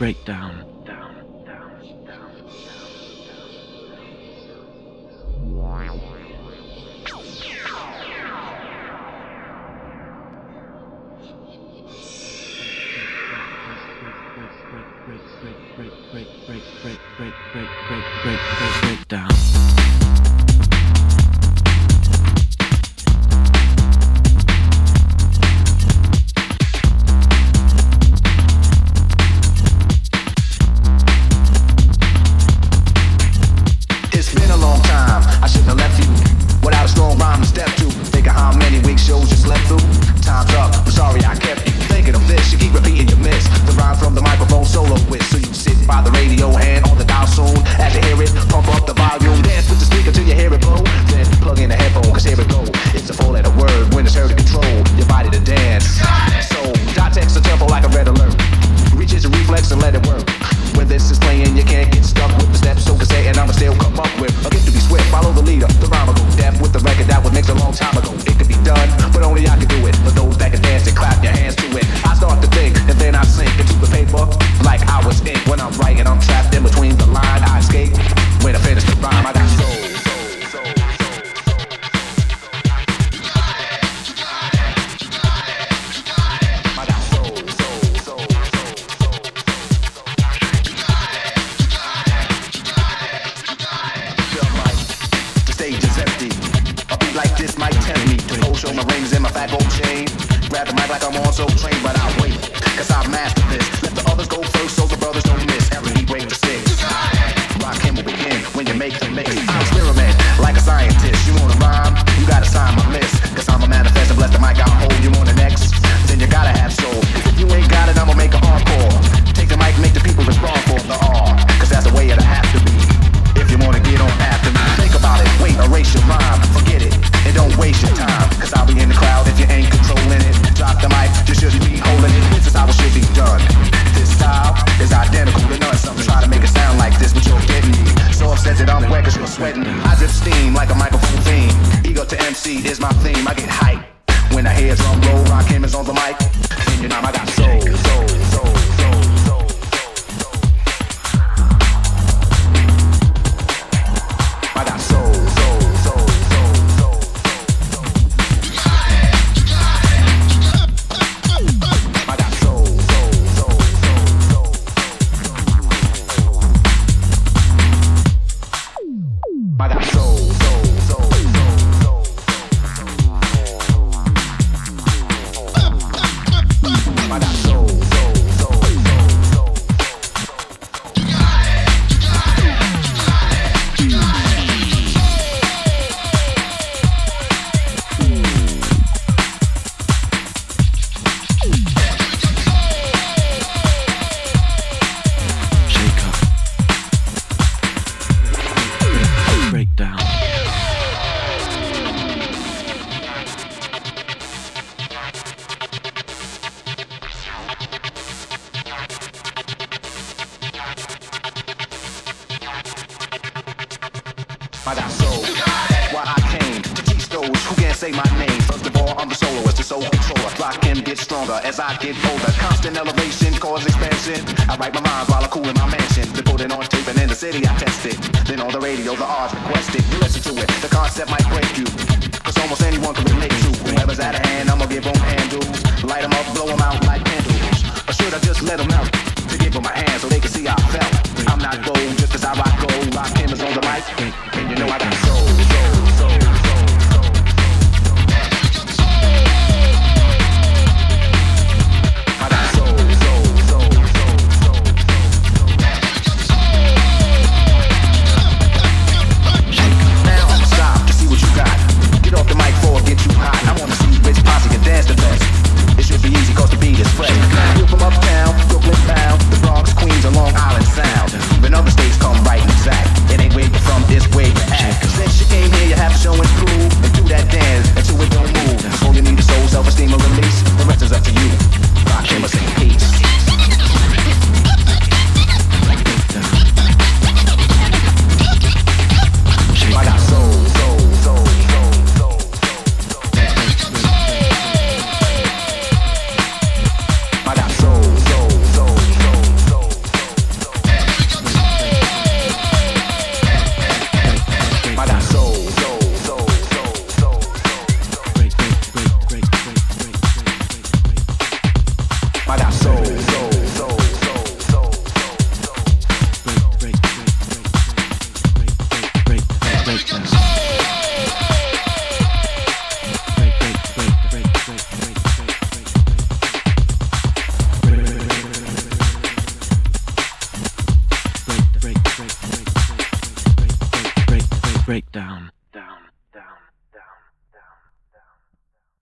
break down break, break, break, break, break, break, break, break, break, break down. at the mic like I'm on so trained, but I wait. Cause I master soul. My is on the mic, and you know I got soul. I got soul. Why I came to teach those who can't say my name. First of all, I'm the soloist, the soul controller. Block and get stronger as I get older. Constant elevation cause expansion. I write my mind while I cool in my mansion. They put it on tape and in the city I test it. Then on the radio, the odds requested. You listen to it, the concept might break you. Cause almost anyone can relate to. Whoever's out of hand, I'ma give them handles. Light them up, blow them out like candles. Or should I just let them out? To give them my hand so they can see I felt. I'm not going just no matter. breakdown.